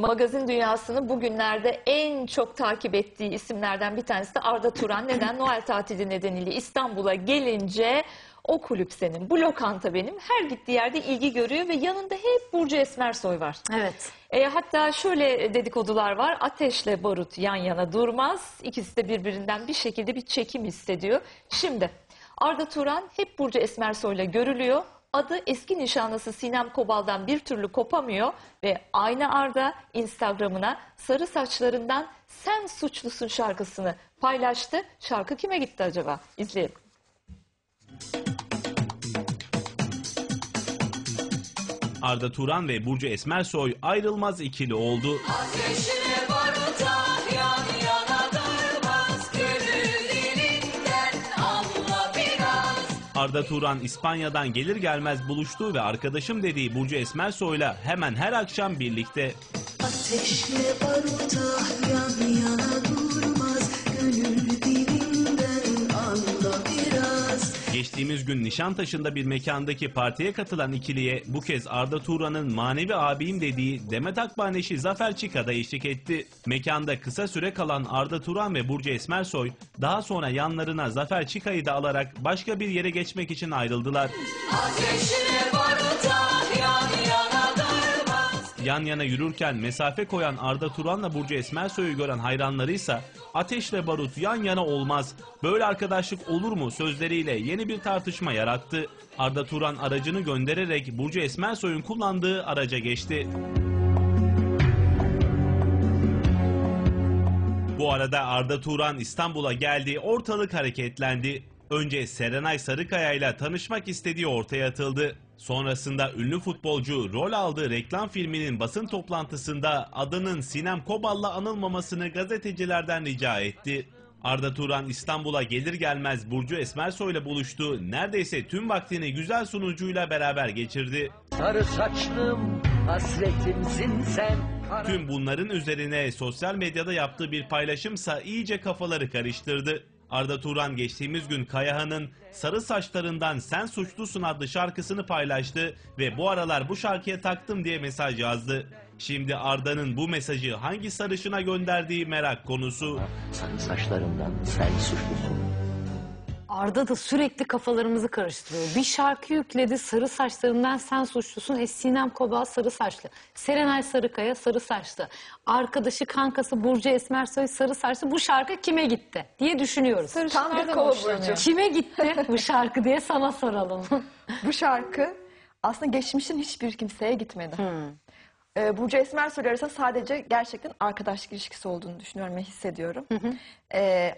Magazin dünyasının bugünlerde en çok takip ettiği isimlerden bir tanesi de Arda Turan. Neden? Noel tatili nedeniyle İstanbul'a gelince o kulüp senin, bu lokanta benim. Her gittiği yerde ilgi görüyor ve yanında hep Burcu Esmersoy var. Evet. E, hatta şöyle dedikodular var. Ateşle barut yan yana durmaz. İkisi de birbirinden bir şekilde bir çekim hissediyor. Şimdi Arda Turan hep Burcu Esmersoy'la görülüyor. Adı eski nişanlısı Sinem Kobal'dan bir türlü kopamıyor ve aynı Arda Instagram'ına sarı saçlarından Sen Suçlusun şarkısını paylaştı. Şarkı kime gitti acaba? İzleyelim. Arda Turan ve Burcu Esmersoy ayrılmaz ikili oldu. Ateşle Arda Turan İspanya'dan gelir gelmez buluştuğu ve arkadaşım dediği Burcu Esmersoy'la hemen her akşam birlikte. Ateşle baruta yan yana Geçtiğimiz gün Nişantaşı'nda bir mekandaki partiye katılan ikiliye bu kez Arda Turan'ın manevi abim dediği Demet Akbaneşi Zafer Çika da eşlik etti. Mekanda kısa süre kalan Arda Turan ve Burcu Esmersoy daha sonra yanlarına Zafer Çika'yı da alarak başka bir yere geçmek için ayrıldılar. Ateşle baruta yan yana durmaz Yan yana yürürken mesafe koyan Arda Turan'la Burcu Esmersoy'u gören hayranları ise ateşle barut yan yana olmaz, böyle arkadaşlık olur mu sözleriyle yeni bir tartışma yarattı. Arda Turan aracını göndererek Burcu Esmersoy'un kullandığı araca geçti. Bu arada Arda Turan İstanbul'a geldi, ortalık hareketlendi. Önce Serenay Sarıkaya ile tanışmak istediği ortaya atıldı. Sonrasında ünlü futbolcu rol aldığı reklam filminin basın toplantısında adının Sinem Kobal'la anılmamasını gazetecilerden rica etti. Arda Turan İstanbul'a gelir gelmez Burcu Esmersoy ile buluştu. Neredeyse tüm vaktini güzel sunucuyla beraber geçirdi. Sarı saçlım hasretimsin sen Kara- Tüm bunların üzerine sosyal medyada yaptığı bir paylaşımsa iyice kafaları karıştırdı. Arda Turan geçtiğimiz gün Kayahan'ın Sarı Saçlarından Sen Suçlusun adlı şarkısını paylaştı ve bu aralar bu şarkıya taktım diye mesaj yazdı. Şimdi Arda'nın bu mesajı hangi sarışına gönderdiği merak konusu. Sarı saçlarından sen suçlusun Arda da sürekli kafalarımızı karıştırıyor. Bir şarkı yükledi sarı saçlarından sen suçlusun. E Sinem Kobal sarı saçlı. Serenay Sarıkaya sarı saçlı. Arkadaşı kankası Burcu Esmersoy sarı saçlı. Bu şarkı kime gitti diye düşünüyoruz. Tam bir kova burcu. Kime gitti bu şarkı diye sana soralım. Bu şarkı aslında geçmişin hiçbir kimseye gitmedi. Ee, Burcu Esmersoy arasında sadece gerçekten arkadaşlık ilişkisi olduğunu düşünüyorum ve hissediyorum. Ee,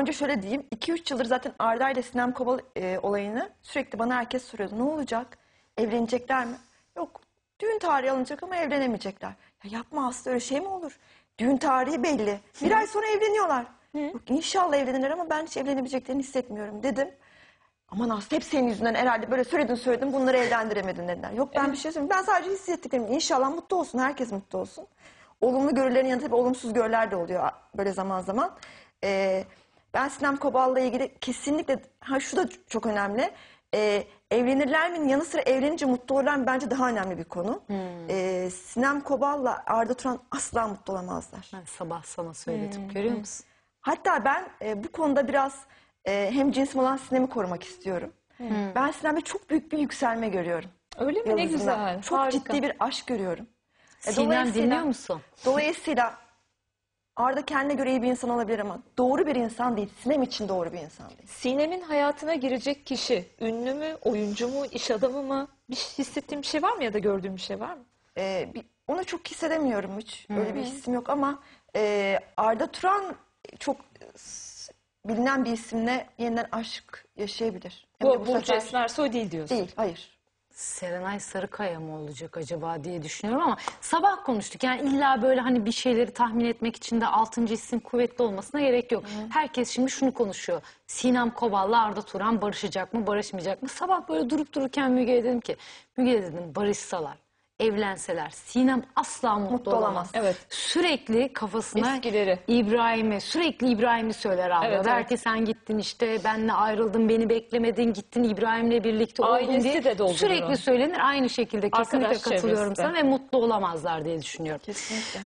önce şöyle diyeyim. 2-3 yıldır zaten Arda ile Sinem Kobal e, olayını sürekli bana herkes soruyordu. Ne olacak? Evlenecekler mi? Yok. Düğün tarihi alınacak ama evlenemeyecekler. Ya yapma Aslı öyle şey mi olur? Düğün tarihi belli. Bir ay sonra evleniyorlar. Yok, inşallah evlenirler ama ben hiç evlenebileceklerini hissetmiyorum dedim. Aman Aslı hep senin yüzünden herhalde böyle söyledin söyledin bunları evlendiremedin dediler. Yok ben bir şey söyleyeyim. Ben sadece hissettiklerim. İnşallah mutlu olsun. Herkes mutlu olsun. Olumlu görülerin yanında tabii olumsuz görüler de oluyor böyle zaman zaman. Ee, ben Sinem Kobal'la ilgili kesinlikle ha şu da çok önemli. Ee, evlenirler mi yanı sıra evlenince mutlu olurlar mı bence daha önemli bir konu. Ee, Sinem Kobal'la Arda Turan asla mutlu olamazlar. Ben sabah sana söyledim görüyor musun? Hatta ben e, bu konuda biraz e, hem cinsim olan Sinem'i korumak istiyorum. Ben Sinem'de çok büyük bir yükselme görüyorum. Öyle mi? Ne Yıldız'ında. güzel. Çok harika. ciddi bir aşk görüyorum. E, Sinem dinliyor musun? Dolayısıyla Arda kendine göre iyi bir insan olabilir ama doğru bir insan değil. Sinem için doğru bir insan değil. Sinem'in hayatına girecek kişi ünlü mü, oyuncu mu, iş adamı mı? Bir hissettiğin bir şey var mı ya da gördüğün bir şey var mı? E, bir, onu çok hissedemiyorum hiç. Öyle bir hissim yok ama e, Arda Turan çok s- bilinen bir isimle yeniden aşk yaşayabilir. Hem de Bu, Burcu sefer- Esmersoy değil diyorsun. Değil, hayır. Serenay Sarıkaya mı olacak acaba diye düşünüyorum ama sabah konuştuk. Yani illa böyle hani bir şeyleri tahmin etmek için de altıncı isim kuvvetli olmasına gerek yok. Herkes şimdi şunu konuşuyor. Sinem Kobal'la Arda Turan barışacak mı barışmayacak mı? Sabah böyle durup dururken Müge'ye dedim ki Müge dedim barışsalar evlenseler Sinem asla mutlu, Mutlu olamaz. olamaz. Evet. Sürekli kafasına Eskileri. İbrahim'i sürekli İbrahim'i söyler abla. Evet, Belki sen gittin işte benle ayrıldın beni beklemedin gittin İbrahim'le birlikte oldun Ailesi diye de doldurur sürekli söylenir. Aynı şekilde kesinlikle Arkadaş katılıyorum çevresi de. sana ve mutlu olamazlar diye düşünüyorum. Kesinlikle.